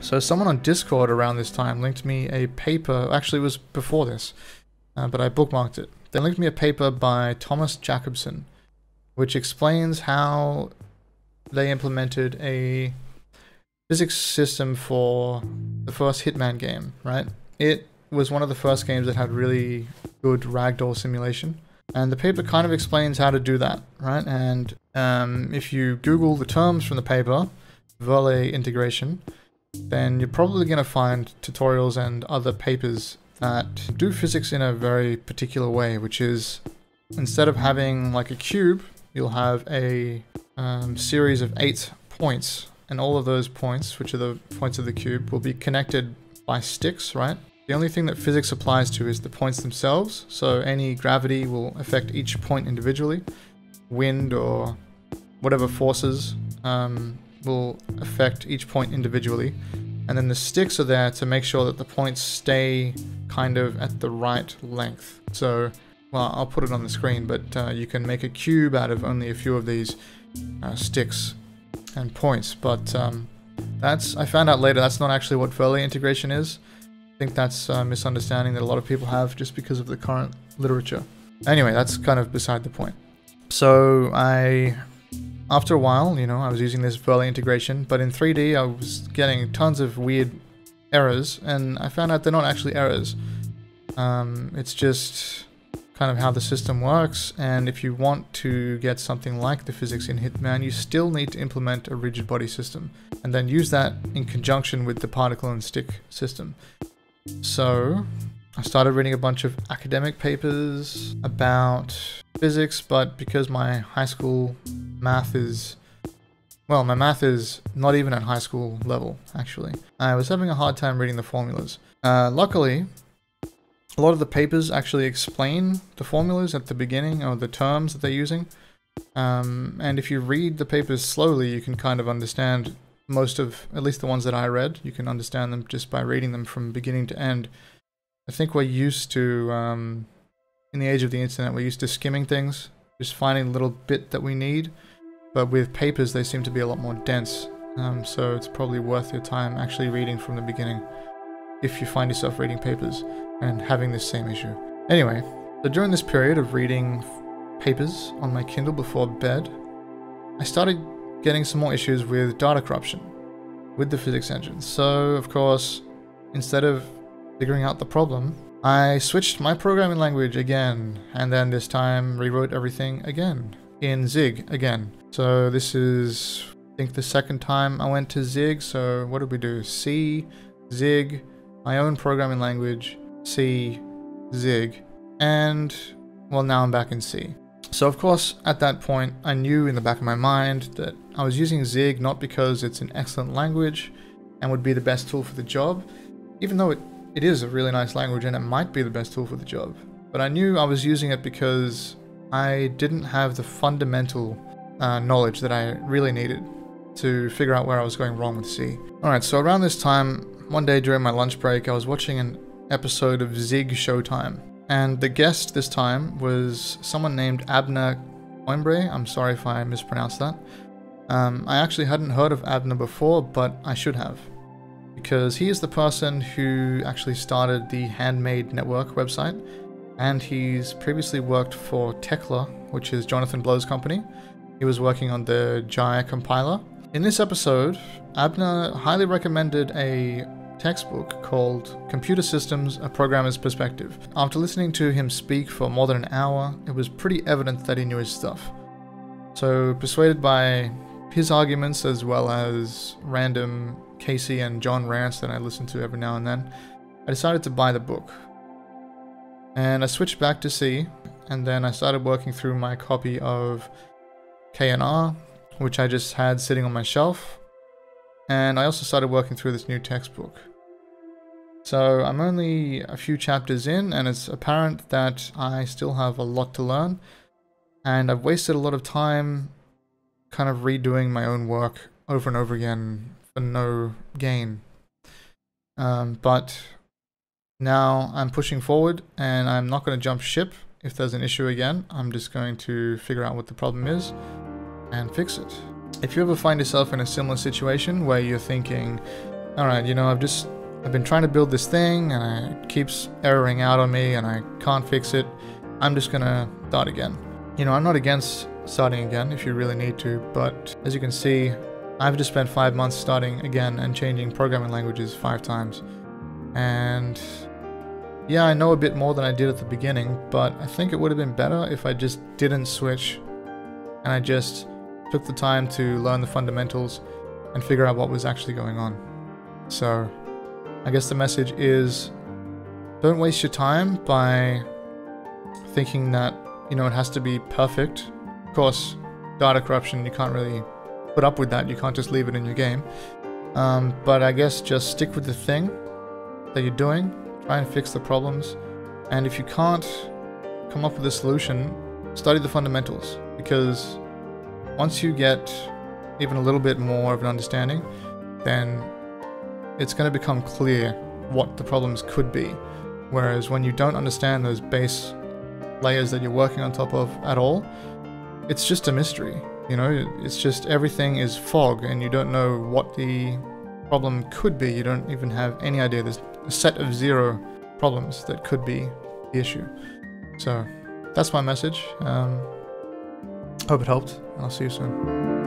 So someone on Discord around this time linked me a paper, actually it was before this, uh, but I bookmarked it. They linked me a paper by Thomas Jakobsen, which explains how they implemented a physics system for the first Hitman game, right? It was one of the first games that had really good ragdoll simulation. And the paper kind of explains how to do that, right? And um, if you Google the terms from the paper, Verlet integration, then you're probably going to find tutorials and other papers that do physics in a very particular way, which is instead of having like a cube, you'll have a um, series of eight points, and all of those points, which are the points of the cube, will be connected by sticks, right? The only thing that physics applies to is the points themselves, so any gravity will affect each point individually. Wind or whatever forces um, will affect each point individually. And then the sticks are there to make sure that the points stay kind of at the right length. So, well, I'll put it on the screen, but uh, you can make a cube out of only a few of these uh, sticks and points. But um, that's, I found out later, that's not actually what Verlet integration is. I think that's a misunderstanding that a lot of people have just because of the current literature. Anyway, that's kind of beside the point. So I after a while, you know, I was using this Verlet integration, but in 3D I was getting tons of weird errors, and I found out they're not actually errors. Um, it's just kind of how the system works, and if you want to get something like the physics in Hitman, you still need to implement a rigid body system, and then use that in conjunction with the particle and stick system. So, I started reading a bunch of academic papers about physics, but because my high school math is well, my math is not even at high school level, actually. I was having a hard time reading the formulas. Uh, luckily, a lot of the papers actually explain the formulas at the beginning or the terms that they're using. Um, and if you read the papers slowly, you can kind of understand most of, at least the ones that I read, you can understand them just by reading them from beginning to end. I think we're used to, um, in the age of the internet, we're used to skimming things, just finding a little bit that we need. But with papers, they seem to be a lot more dense. Um, so it's probably worth your time actually reading from the beginning if you find yourself reading papers and having this same issue. Anyway, so during this period of reading papers on my Kindle before bed, I started getting some more issues with data corruption with the physics engine. So, of course, instead of figuring out the problem, I switched my programming language again, and then this time rewrote everything again in Zig again. So this is, I think, the second time I went to Zig. So what did we do? C, Zig, my own programming language, C, Zig, and well, now I'm back in C. So of course, at that point, I knew in the back of my mind that I was using Zig not because it's an excellent language and would be the best tool for the job, even though it, it is a really nice language and it might be the best tool for the job. But I knew I was using it because I didn't have the fundamental uh, knowledge that I really needed to figure out where I was going wrong with C. Alright, so around this time, one day during my lunch break, I was watching an episode of Zig Showtime. And the guest this time was someone named Abner Coimbre. I'm sorry if I mispronounced that. Um, I actually hadn't heard of Abner before, but I should have. Because he is the person who actually started the Handmade Network website and he's previously worked for Thekla, which is Jonathan Blow's company. He was working on the Jai compiler. In this episode, Abner highly recommended a textbook called Computer Systems A Programmer's Perspective. After listening to him speak for more than an hour, it was pretty evident that he knew his stuff. So, persuaded by his arguments as well as random Casey and John rants that I listen to every now and then, I decided to buy the book. And I switched back to C, and then I started working through my copy of K&R, which I just had sitting on my shelf. And I also started working through this new textbook. So I'm only a few chapters in, and it's apparent that I still have a lot to learn. And I've wasted a lot of time kind of redoing my own work over and over again for no gain. Um, but now I'm pushing forward and I'm not going to jump ship if there's an issue again. I'm just going to figure out what the problem is and fix it. If you ever find yourself in a similar situation where you're thinking, alright, you know, I've just, I've been trying to build this thing and it keeps erroring out on me and I can't fix it. I'm just gonna start again. You know, I'm not against starting again if you really need to, but as you can see, I've just spent five months starting again and changing programming languages five times. And yeah, I know a bit more than I did at the beginning, but I think it would have been better if I just didn't switch and I just took the time to learn the fundamentals and figure out what was actually going on. So, I guess the message is don't waste your time by thinking that, you know, it has to be perfect. Of course, data corruption, you can't really put up with that. You can't just leave it in your game. Um, but I guess just stick with the thing that you're doing, try and fix the problems, and if you can't come up with a solution, study the fundamentals, because once you get even a little bit more of an understanding, then it's going to become clear what the problems could be. Whereas when you don't understand those base layers that you're working on top of at all, it's just a mystery. You know, it's just everything is fog and you don't know what the problem could be. You don't even have any idea. There's a set of zero problems that could be the issue. So that's my message. Um, hope it helped, and I'll see you soon.